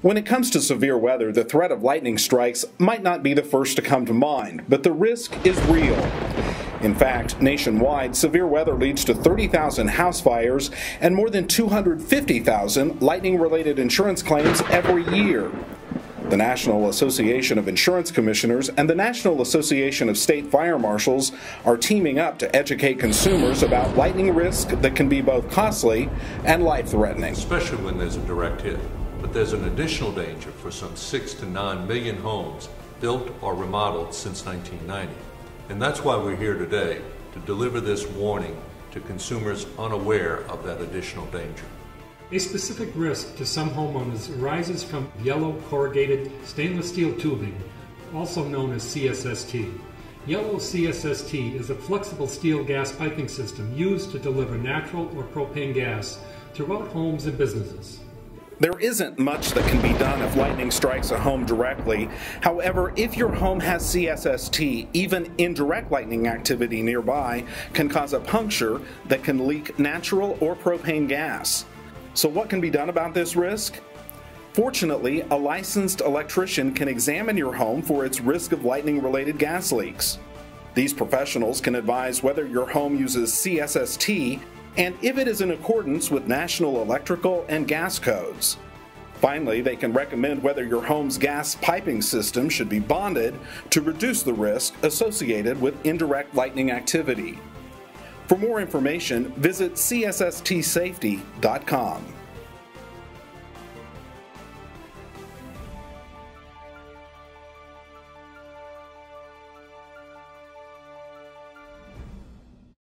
When it comes to severe weather, the threat of lightning strikes might not be the first to come to mind, but the risk is real. In fact, nationwide, severe weather leads to 30,000 house fires and more than 250,000 lightning related insurance claims every year. The National Association of Insurance Commissioners and the National Association of State Fire Marshals are teaming up to educate consumers about lightning risk that can be both costly and life threatening. Especially when there's a direct hit. But there's an additional danger for some 6 to 9 million homes built or remodeled since 1990. And that's why we're here today, to deliver this warning to consumers unaware of that additional danger. A specific risk to some homeowners arises from yellow corrugated stainless steel tubing, also known as CSST. Yellow CSST is a flexible steel gas piping system used to deliver natural or propane gas throughout homes and businesses. There isn't much that can be done if lightning strikes a home directly. However, if your home has CSST, even indirect lightning activity nearby can cause a puncture that can leak natural or propane gas. So, what can be done about this risk? Fortunately, a licensed electrician can examine your home for its risk of lightning related gas leaks. These professionals can advise whether your home uses CSST and if it is in accordance with national electrical and gas codes. Finally, they can recommend whether your home's gas piping system should be bonded to reduce the risk associated with indirect lightning activity. For more information, visit csstsafety.com.